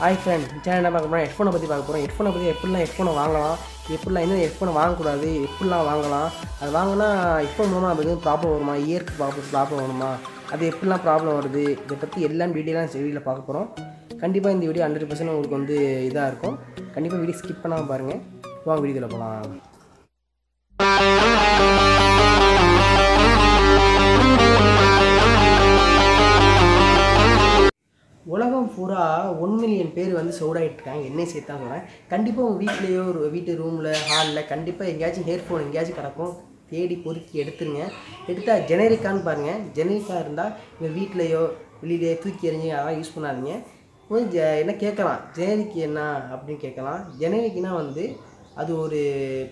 Hi friend channel என்ன பார்க்க போகிறோம் ஹெட்ஃபோனை பற்றி பார்க்க போகிறோம் ஹெட்ஃபோனை பற்றி எப்படிலாம் ஹெட்ஃபோனை வாங்கலாம்? எப்படிலாம் என்ன ஹெட்ஃபோனை வாங்கக்கூடாது? எப்படிலாம் வாங்கலாம்? அது வாங்கினா ஹெட்ஃபோன் மூலமாக அது எதுவும் ப்ராப்ளம் வருமா? இயர்க்கு ப்ராப்ளம் ப்ராப்ளம் வருமா? அது எப்படிலாம் ப்ராப்ளம் வருது? இதை பற்றி எல்லாம் வீடியோலாம் வீடியோவில் பார்க்க போகிறோம் கண்டிப்பாக இந்த வீடியோ ஹண்ட்ரட் பர்சன்ட் உங்களுக்கு வந்து இதாக இருக்கும். கண்டிப்பாக வீடியோ ஸ்கிப் பண்ணாமல் பாருங்கள் வாங்க வீடியோவில் போகலாம் பூரா ஒன் மில்லியன் பேர் வந்து சவுடாகிட்டு இருக்காங்க. என்னை சேர்த்து தான் சொல்கிறேன் கண்டிப்பாக உங்கள் வீட்லேயோ ஒரு வீட்டு ரூமில் ஹாலில் கண்டிப்பாக எங்கேயாச்சும் ஹெட்ஃபோன் எங்கேயாச்சும் கிடக்கும். தேடி பொறுக்கி எடுத்துருங்க. எடுத்தால் ஜெனரிக்கான்னு பாருங்கள் ஜெனரிக்காக இருந்தால் இங்கே வீட்லேயோ வெளியிலேயோ தூக்கி எறிஞ்சு அதெல்லாம் யூஸ் பண்ணாதீங்க. கொஞ்சம் என்ன கேட்கலாம்? ஜெனரிக் என்ன அப்படின்னு கேட்கலாம். ஜெனரிக்னா வந்து அது ஒரு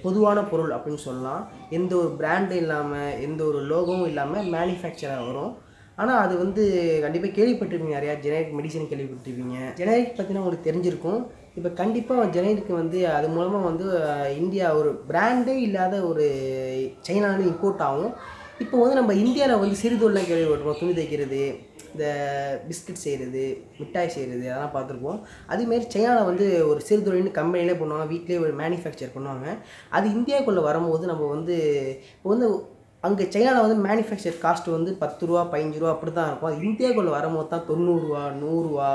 பொதுவான பொருள் அப்படின்னு சொல்லலாம். எந்த ஒரு பிராண்டும் இல்லாமல் எந்த ஒரு லோகமும் இல்லாமல் மேனுஃபேக்சராக வரும். ஆனால் அது வந்து கண்டிப்பாக கேள்விப்பட்டிருப்பீங்க. நிறையா ஜெனரிக் மெடிசன் கேள்விப்பட்டிருப்பீங்க. ஜெனரிக் பற்றினா உங்களுக்கு தெரிஞ்சிருக்கும். இப்போ கண்டிப்பாக ஜெனரிக் வந்து அது மூலமாக வந்து இந்தியா ஒரு பிராண்டே இல்லாத ஒரு சைனாலேருந்து இம்போர்ட் ஆகும். இப்போ வந்து நம்ம இந்தியாவில் வந்து சிறுதொழிலாம் கேள்விப்பட்டிருக்கோம் துணி தைக்கிறது இந்த பிஸ்கட் செய்கிறது மிட்டாய் செய்கிறது அதெல்லாம் பார்த்துருப்போம். அதேமாரி சைனாவில் வந்து ஒரு சிறுதொழில்னு கம்பெனிலே பண்ணுவாங்க. வீட்டிலே ஒரு மேனுஃபேக்சர் பண்ணுவாங்க. அது இந்தியாவுக்குள்ளே வரும்போது நம்ம வந்து இப்போ வந்து அங்கே சைனாவில் வந்து மேனுஃபேக்சர் காஸ்ட் வந்து பத்து ரூபா பதினஞ்சு ரூபா அப்படி தான் இருக்கும். அது இந்தியாவுக்குள்ள வரும்போது தான் தொண்ணூறுரூவா நூறுரூவா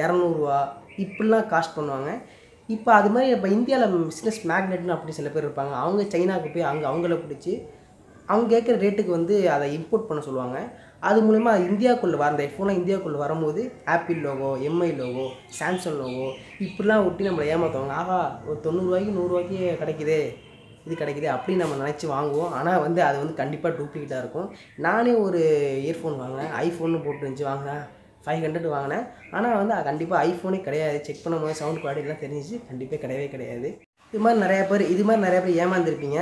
இரநூறுவா இப்படிலாம் காஸ்ட் பண்ணுவாங்க. இப்போ அது மாதிரி இப்போ இந்தியாவில் பிஸ்னஸ் மேக்னெட்னு அப்படி சில பேர் இருப்பாங்க. அவங்க சைனாவுக்கு போய் அங்கே அவங்கள பிடிச்சி அவங்க கேட்குற ரேட்டுக்கு வந்து அதை இம்போர்ட் பண்ண சொல்லுவாங்க. அது மூலிமா இந்தியாவுக்குள்ளே வர அந்த ஹெட்ஃபோன்லாம் இந்தியாவுக்குள்ளே வரும்போது Apple logo MI logo Samsung logo இப்படிலாம் ஒட்டி நம்மளை ஏமாற்றுவாங்க ஆஹா ஒரு தொண்ணூறுரூவாய்க்கு நூறுரூவாய்க்கு கிடைக்குது. இது கிடைக்குது அப்படின்னு நம்ம நினச்சி வாங்குவோம். ஆனால் வந்து அது வந்து கண்டிப்பாக டூப்ளிகேட்டாக இருக்கும். நானே ஒரு இயர்ஃபோன் வாங்கினேன். ஐஃபோன்னு போட்டு இருந்துச்சு வாங்கினேன். ஃபைவ் ஹண்ட்ரட் வாங்கினேன். ஆனால் வந்து கண்டிப்பாக ஐஃபோனே கிடையாது. செக் பண்ணும்போது சவுண்ட் குவாலிட்டிலாம் தெரிஞ்சிச்சு. கண்டிப்பாக கிடையவே கிடையாது. இது மாதிரி நிறையா பேர் இது மாதிரி நிறையா பேர் ஏமாந்துருப்பீங்க.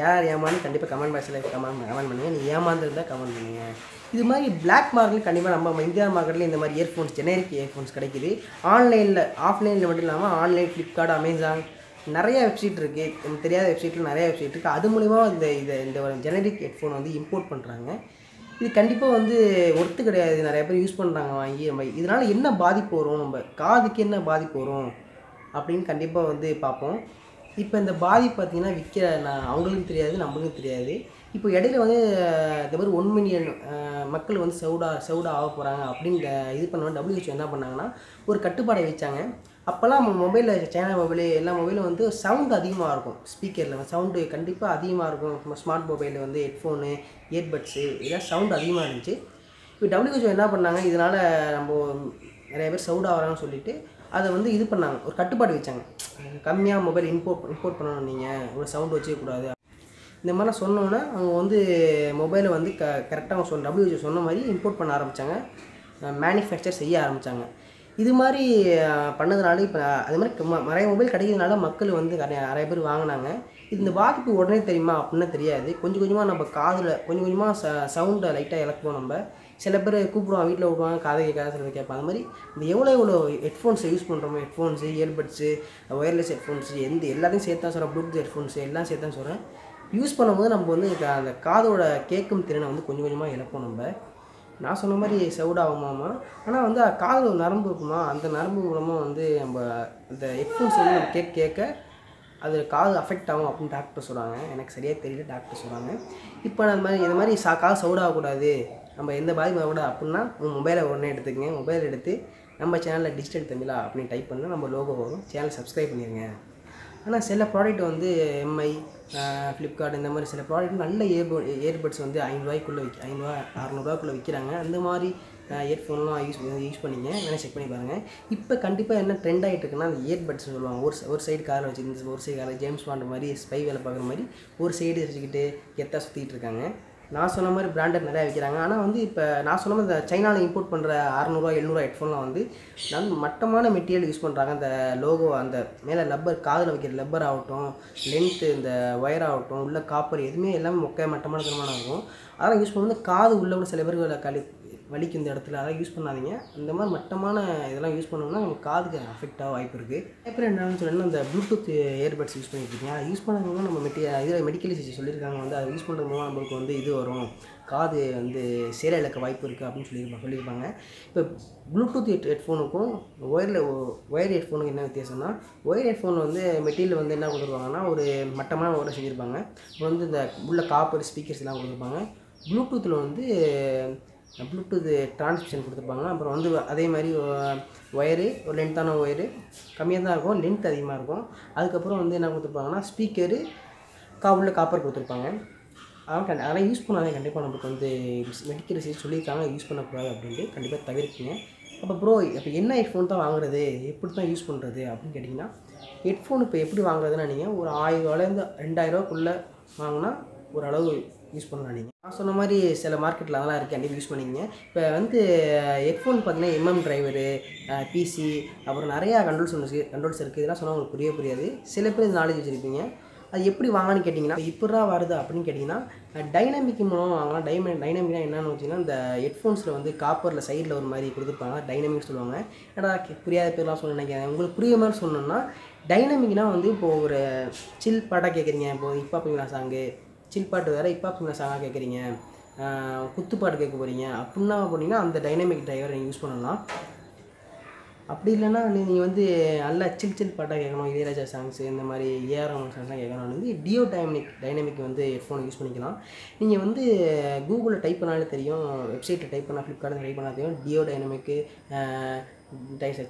யார் ஏமாந்து கண்டிப்பாக கமெண்ட் பாக்ஸில் கமெண்ட் கமெண்ட் பண்ணுங்க. நீ ஏமாந்துருந்தா கமெண்ட் பண்ணுங்கள் இது மாதிரி பிளாக் மார்க்கெட் கண்டிப்பாக நம்ம நம்ம இந்தியா மார்க்கெட்டில் இந்த மாதிரி இயர்ஃபோன்ஸ் ஜெனரிக் இயர்ஃபோன்ஸ் கிடைக்குது. ஆன்லைனில் ஆஃப்லைனில் மட்டும் இல்லாமல் ஆன்லைன் ஃப்ளிப்கார்ட் அமேசான் நிறைய வெப்சைட் இருக்குது நமக்கு தெரியாத வெப்சைட்டில் நிறைய வெப்சைட் இருக்குது அது மூலிமா இந்த இதை இந்த ஒரு ஜெனரிக் ஹெட்ஃபோன் வந்து இம்போர்ட் பண்ணுறாங்க இது கண்டிப்பாக வந்து ஒர்த்து கிடையாது. நிறைய பேர் யூஸ் பண்ணுறாங்க வாங்கி. நம்ம இதனால் என்ன பாதிப்பு வரும்? நம்ம காதுக்கு என்ன பாதிப்பு வரும்? அப்படின்னு கண்டிப்பாக வந்து பார்ப்போம். இப்போ இந்த பாதிப்பு பார்த்தீங்கன்னா விற்கிற நான் அவங்களுக்கும் தெரியாது நம்மளுக்கும் தெரியாது. இப்போ இடையில வந்து இந்த மாதிரி ஒன் மில்லியன் மக்கள் வந்து செவுடா சவுடா ஆக போகிறாங்க அப்படிங்கிற இது பண்ண டபிள்யூஹெச்ஓ என்ன பண்ணாங்கன்னா ஒரு கட்டுப்பாடை வச்சாங்க. அப்போல்லாம் மொபைலில் சைனா மொபைலு எல்லா மொபைலும் வந்து சவுண்டு அதிகமாக இருக்கும். ஸ்பீக்கரில் சவுண்டு கண்டிப்பாக அதிகமாக இருக்கும். ஸ்மார்ட் மொபைலில் வந்து ஹெட்ஃபோனு இயர்பட்ஸு இதெல்லாம் சவுண்ட் அதிகமாக இருந்துச்சு. இப்போ டபிள்யூஹெச்ஓ என்ன பண்ணாங்க? இதனால் நம்ம நிறைய பேர் சவுட் ஆகிறாங்கன்னு சொல்லிட்டு அதை வந்து இது பண்ணாங்க. ஒரு கட்டுப்பாடு வச்சாங்க. கம்மியாக மொபைல் இம்போர்ட் இம்போர்ட் பண்ணணும் நீங்கள் ஒரு சவுண்ட் வச்சுக்கக்கூடாது இந்த மாதிரிலாம் சொன்னோன்னே அவங்க வந்து மொபைலை வந்து க கரெக்டாக அவங்க சொன்ன டபிள்யூஹெச்ஓ சொன்ன மாதிரி இம்போர்ட் பண்ண ஆரம்பித்தாங்க மேனுஃபேக்சர் செய்ய ஆரம்பித்தாங்க இது மாதிரி பண்ணதுனால இப்போ அது மாதிரி ம- நிறைய மொபைல் கிடைக்கிறதுனால மக்கள் வந்து நிறைய நிறைய பேர் வாங்கினாங்க. இது இந்த பாதிப்பு உடனே தெரியுமா அப்படின்னு தெரியாது. கொஞ்சம் கொஞ்சமாக நம்ம காதில் கொஞ்சம் கொஞ்சமாக ச சவுண்டை லைட்டாக இழக்குவோம் நம்ம. சில பேர் கூப்பிடுவாங்க வீட்டில் விடுவாங்க காதை கேட்காத சில பேர் கேட்பாங்க. அந்த மாதிரி இந்த எவ்வளோ எவ்வளோ ஹெட்ஃபோன்ஸை யூஸ் பண்ணுறோமோ ஹெட்ஃபோன்ஸு இயர்பட்ஸு ஒயர்லெஸ் ஹெட்ஃபோன்ஸு எந்த எல்லாத்தையும் சேர்த்து தான் சொல்கிறேன் ப்ளூடூத் ஹெட்ஃபோன்ஸு எல்லாம் சேர்த்து தான் சொல்கிறேன் யூஸ் பண்ணும்போது நம்ம வந்து அந்த காதோட கேட்கும் திறனை வந்து கொஞ்சம் கொஞ்சமாக இழப்போம் நம்ம. நான் சொன்ன மாதிரி செவுடாகுமாமா ஆனால் வந்து காதில் ஒரு நரம்பு இருக்குமா? அந்த நரம்பு மூலமாக வந்து நம்ம அந்த ஹெட்ஃபோன்ஸ் வந்து நம்ம கேட்க கேட்க அது காது அஃபெக்ட் ஆகும் அப்படின்னு டாக்டர் சொல்கிறாங்க எனக்கு சரியாக தெரியல டாக்டர் சொல்கிறாங்க இப்போ அந்த மாதிரி இந்த மாதிரி சா காது சவுடாகக்கூடாது. நம்ம எந்த பாதிப்பு வரக்கூடாது அப்படின்னா உங்கள் மொபைலை உடனே எடுத்துக்கங்க. மொபைல் எடுத்து நம்ம சேனலில் டிஜிட்டல் தமிழா அப்படின்னு டைப் பண்ணால் நம்ம லோகோ வரும். சேனல் சப்ஸ்கிரைப் பண்ணிடுங்க ஆனால் சில ப்ராடக்ட் வந்து எம்ஐ ஃப்ளிப்கார்ட் இந்த மாதிரி சில ப்ராடக்ட் நல்ல இயர்போ இயர்பட்ஸ் வந்து ஐநூறுவாய்க்குள்ளே விற்க ஐநூறுவா அறநூறுவாக்குள்ளே விற்கிறாங்க அந்த மாதிரி இயர்ஃபோன்லாம் யூஸ் யூஸ் பண்ணிங்க. வேணால் செக் பண்ணி பாருங்கள் இப்போ கண்டிப்பாக என்ன ட்ரெண்ட் ஆகிட்டு இருக்குன்னா அந்த இயர்பட்ஸ் சொல்லுவாங்க. ஒரு ஒரு சைடு காரில் வச்சு ஒரு சைடு காரில் ஜேம்ஸ் பாண்ட் மாதிரி ஸ்பை வேலை பார்க்குற மாதிரி ஒரு சைடு வச்சுக்கிட்டு கெத்தாக சுற்றிட்டு இருக்காங்க. நான் சொன்ன மாதிரி பிராண்டட் நிறையா விற்கிறாங்க ஆனால் வந்து இப்போ நான் சொன்ன மாதிரி இந்த சைனாவில் இம்போர்ட் பண்ணுற அறநூறுவா எழுநூறுவா ஹெட்ஃபோன்லாம் வந்து நல்ல மட்டமான மெட்டீரியல் யூஸ் பண்ணுறாங்க அந்த லோகோ அந்த மேலே லப்பர் காதில் வைக்கிற லப்பர் ஆகட்டும் லென்த்து இந்த ஒயர் ஆகட்டும் உள்ள காப்பர் எதுவுமே எல்லாமே மொக்க மட்டமான தரமான இருக்கும். அதெல்லாம் யூஸ் பண்ணும்போது காது உள்ள கூட சில பேருக்கு கழி வலிக்கு இந்த இடத்துல. அதெல்லாம் யூஸ் பண்ணாதீங்க. இந்த மாதிரி மட்டமான இதெல்லாம் யூஸ் பண்ணோம்னா நமக்கு காதுக்கு அஃபெக்ட் ஆக வாய்ப்பு இருக்குது அப்புறம் என்னன்னு சொன்னால் இந்த ப்ளூடூத் இயர்பட்ஸ் யூஸ் பண்ணிட்டு இருக்கீங்க. யூஸ் பண்ணாதவங்க நம்ம மெட்டி இதில் மெடிக்கல் சொல்லியிருக்காங்க. வந்து அதை யூஸ் பண்ணுறது மூலம் நம்மளுக்கு வந்து இது வரும். காது வந்து சேலை இழக்க வாய்ப்பு இருக்குது அப்படின்னு சொல்லியிருப்பாங்க சொல்லியிருப்பாங்க. இப்போ ப்ளூடூத் ஹெட் ஹெட்ஃபோனுக்கும் ஒயரில் ஒயர் ஹெட்ஃபோனுக்கு என்ன வித்தியாசம்னா ஒயர் ஹெட்ஃபோன் வந்து மெட்டீரியல் வந்து என்ன கொடுத்துருவாங்கன்னா ஒரு மட்டமான ஒயரை செஞ்சுருப்பாங்க. இப்போ வந்து இந்த உள்ள காப்பர் ஸ்பீக்கர்ஸ் எல்லாம் கொடுத்துருப்பாங்க. ப்ளூடூத்தில் வந்து ப்ளூடூத் டிரான்ஸ்மிஷன் கொடுத்துருப்பாங்க. அப்புறம் வந்து அதே மாதிரி ஒயரு ஒரு லென்த்தான ஒயரு கம்மியாக தான் இருக்கும் லென்த் அதிகமாக இருக்கும். அதுக்கப்புறம் வந்து என்ன கொடுத்துருப்பாங்கன்னா ஸ்பீக்கரு கா உள்ள காப்பர் கொடுத்துருப்பாங்க. அதெல்லாம் கண்டி அதெல்லாம் யூஸ் பண்ணாதே கண்டிப்பாக நம்மளுக்கு வந்து மெடிக்கல் ரிசர்ச் சொல்லியிருக்காங்க யூஸ் பண்ணக்கூடாது அப்படின்ட்டு கண்டிப்பாக தவிர்க்குங்க. அப்போ ப்ரோ இப்போ என்ன ஹெட்ஃபோன் தான் வாங்குறது? எப்படி தான் யூஸ் பண்ணுறது அப்படின்னு கேட்டிங்கன்னா ஹெட்ஃபோன் இப்போ எப்படி வாங்குறதுன்னா நீங்கள் ஒரு ஆயிரம் ரெண்டாயிரரூவாக்குள்ளே வாங்கினா ஓரளவு யூஸ் பண்ணலாம் நீங்கள் நான் சொன்ன மாதிரி சில மார்க்கெட்டில் அதெல்லாம் இருக்குது கண்டிப்பாக யூஸ் பண்ணிக்கங்க. இப்போ வந்து ஹெட்ஃபோன் பார்த்தீங்கன்னா எம்எம் டிரைவரு பிசி அப்புறம் நிறையா கண்ட்ரோல்ஸ் கண்ட்ரோல்ஸ் இருக்குது இதெல்லாம் சொன்னால் உங்களுக்கு புரிய புரியாது. சில பேர் இந்த நாலேஜ் வச்சுருப்பீங்க. அது எப்படி வாங்கலாம்னு கேட்டிங்கன்னா இப்படா வருது அப்படின்னு கேட்டிங்கன்னா டைனாமிக் மூலம் வாங்கலாம். டைமண்ட் டைனாமிக்னா என்னன்னு வச்சிங்கன்னா இந்த ஹெட்ஃபோன்ஸில் வந்து காப்பரில் சைடில் ஒரு மாதிரி கொடுத்துருப்பாங்க. டைனமிக் சொல்லுவாங்க. ஏன்னா புரியாத பேர்லாம் சொல்ல நினைக்கிறேன். உங்களுக்கு புரிய மாதிரி சொல்லணுன்னா டைனமிக்னா வந்து இப்போது ஒரு சில் பாட்டாக கேட்குறீங்க இப்போது இப்போ அப்படிங்களா சாங்கு சில் பாட்டு வேறு இப்போ அப்படிங்களா சாங்காக கேட்குறீங்க குத்து பாட்டு கேட்க போகிறீங்க அப்படின்னா போனீங்கன்னா அந்த டைனமிக் டிரைவர் நீங்கள் யூஸ் பண்ணலாம். அப்படி இல்லைன்னா நீங்கள் வந்து நல்லா சில் சில் பாட்டாக கேட்கணும் இளையராஜா சாங்ஸு இந்த மாதிரி ஏஆர் ரஹ்மான் சாங்ஸ்லாம் கேட்கணும் வந்து டியோ டைமிக் டைனமிக் வந்து ஹெட்ஃபோன் யூஸ் பண்ணிக்கலாம். நீங்கள் வந்து கூகுளில் டைப் பண்ணாலே தெரியும் வெப்சைட்டில் டைப் பண்ணால் ஃப்ளிப்கார்ட்டில் டைப் பண்ணால் தெரியும் டியோ டைனமிக்கு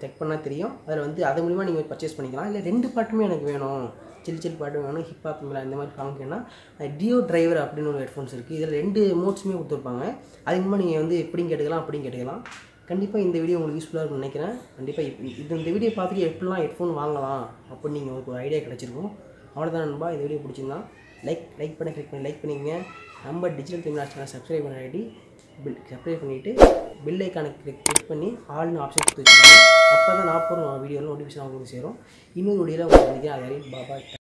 செக் பண்ணால் தெரியும். அதில் வந்து அது மூலிமா நீங்கள் பர்ச்சேஸ் பண்ணிக்கலாம். இல்லை ரெண்டு பாட்டுமே எனக்கு வேணும். சில் சில் பாட்டு வேணும் ஹிப்ஹாப் இந்த மாதிரி சாங் கேட்டால் டியோ டிரைவர் அப்படின்னு ஒரு ஹெட்ஃபோன்ஸ் இருக்குது இதில் ரெண்டு மோட்ஸுமே கொடுத்துருப்பாங்க. அது மூலமாக நீங்கள் வந்து இப்படியும் கேட்டுக்கலாம் அப்படியும் கேட்டுக்கலாம். கண்டிப்பாக இந்த வீடியோ உங்களுக்கு யூஸ்ஃபுல்லாக இருக்கும்னு நினைக்கிறேன். கண்டிப்பாக இப் இது இந்த வீடியோ பார்த்துட்டு எப்படிலாம் ஹெட்ஃபோன் வாங்கலாம் அப்படின்னு நீங்கள் உங்களுக்கு ஒரு ஐடியா கிடச்சிருக்கும். அவ்வளோதான் நண்பா. இந்த வீடியோ பிடிச்சிருந்தா லைக் லைக் பண்ணி கிளிக் பண்ணி லைக் பண்ணிக்கங்க. நம்ம டிஜிட்டல் தமிழ் சேனல் சப்ஸ்கிரைப் பண்ணி பில் சப்ஸ்கிரைப் பண்ணிவிட்டு பில் ஐக்கானை கிளிக் கிளிக் பண்ணி ஆல்னு ஆப்ஷன் கொடுத்து வச்சுருக்கோம் அப்போ தான் நான் போகிற வீடியோவில் நோட்டிஃபிகேஷன் உங்களுக்கு சேரும். இன்னொரு வீடியோவில் உங்களுக்கு நினைக்கிறேன் பாபா